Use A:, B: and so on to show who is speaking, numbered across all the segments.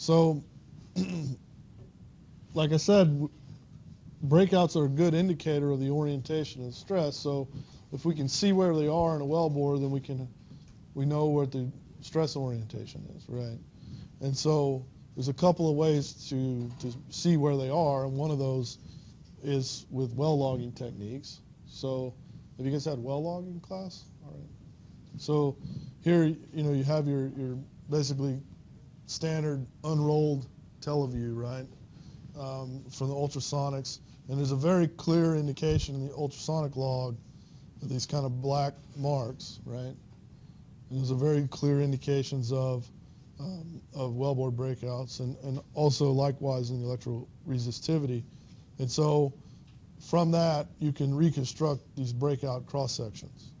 A: So, like I said, breakouts are a good indicator of the orientation of stress. So, if we can see where they are in a wellbore, then we can we know what the stress orientation is, right? And so, there's a couple of ways to to see where they are, and one of those is with well logging techniques. So, have you guys had well logging class? All right. So, here you know you have your your basically standard unrolled teleview, right, um, from the ultrasonics. And there's a very clear indication in the ultrasonic log of these kind of black marks, right? And there's a very clear indications of um, of wellbore breakouts, and, and also likewise in the electrical resistivity. And so from that, you can reconstruct these breakout cross sections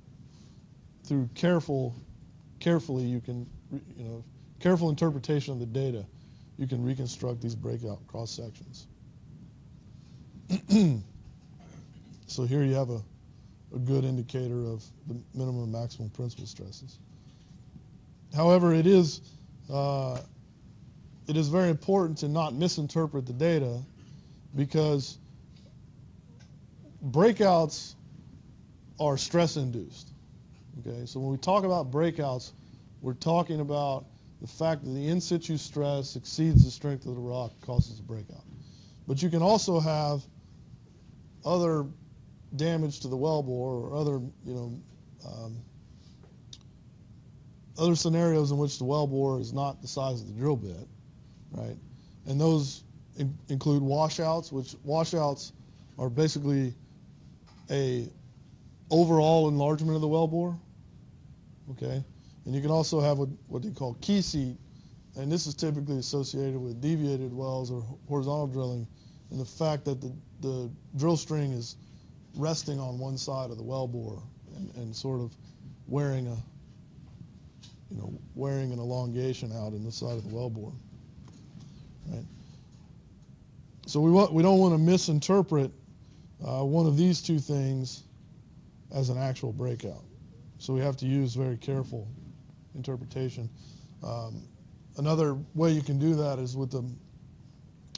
A: through careful, carefully you can, you know, careful interpretation of the data, you can reconstruct these breakout cross sections. so here you have a, a good indicator of the minimum and maximum principal stresses. However, it is uh, it is very important to not misinterpret the data because breakouts are stress induced. Okay, so when we talk about breakouts, we're talking about the fact that the in situ stress exceeds the strength of the rock causes a breakout. But you can also have other damage to the wellbore or other, you know, um, other scenarios in which the wellbore is not the size of the drill bit, right? And those in, include washouts, which washouts are basically a overall enlargement of the wellbore, okay? And you can also have what, what they call key seat, and this is typically associated with deviated wells or horizontal drilling, and the fact that the, the drill string is resting on one side of the wellbore and, and sort of wearing a, you know, wearing an elongation out in the side of the wellbore, right? So we, want, we don't want to misinterpret uh, one of these two things as an actual breakout. So we have to use very careful interpretation. Um, another way you can do that is with the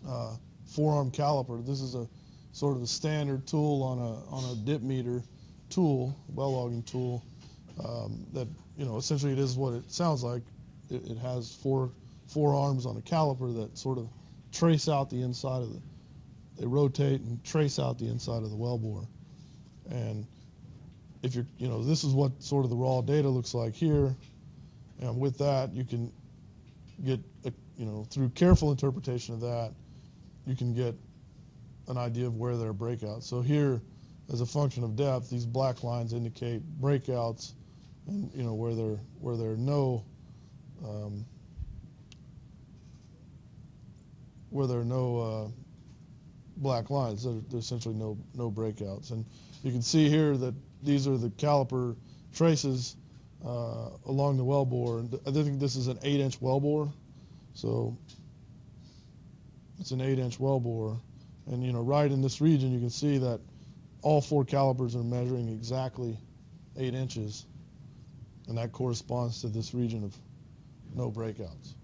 A: uh, four-arm caliper. This is a sort of a standard tool on a on a dip meter tool, well logging tool. Um, that you know essentially it is what it sounds like. It, it has four four arms on a caliper that sort of trace out the inside of the. They rotate and trace out the inside of the wellbore, and if you're you know this is what sort of the raw data looks like here and with that, you can get, a, you know, through careful interpretation of that, you can get an idea of where there are breakouts. So here, as a function of depth, these black lines indicate breakouts, and you know where there where there are no um, where there are no uh, black lines. There, there's essentially no no breakouts, and you can see here that these are the caliper traces uh, along the wellbore. I think this is an 8-inch wellbore, so it's an 8-inch wellbore. And you know, right in this region, you can see that all four calipers are measuring exactly 8 inches, and that corresponds to this region of no breakouts.